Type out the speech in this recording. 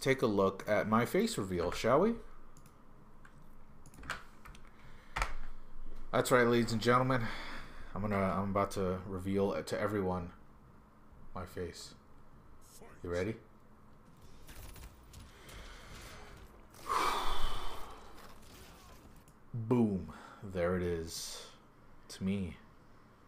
take a look at my face reveal, shall we? That's right, ladies and gentlemen. I'm gonna I'm about to reveal it to everyone my face. You ready? Boom. There it is. It's me.